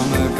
long ago.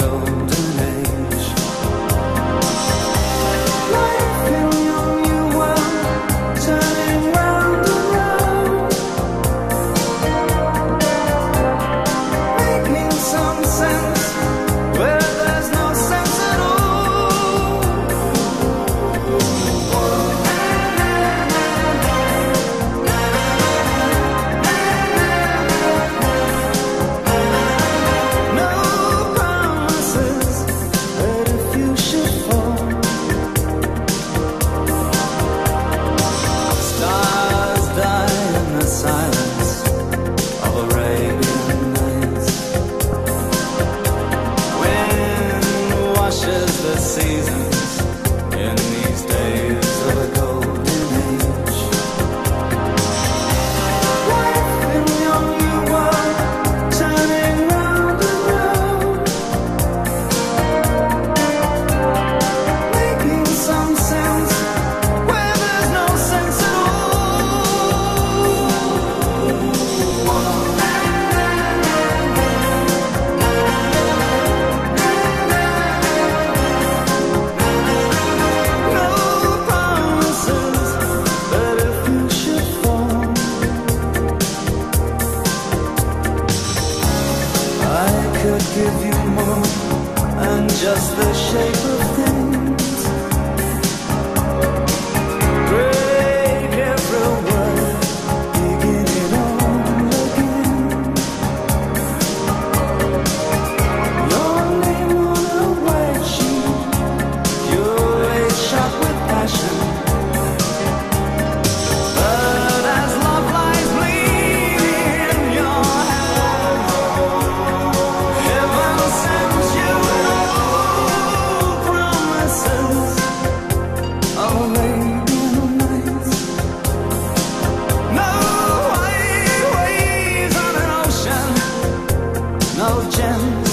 give you more than just the shape of things. no gems.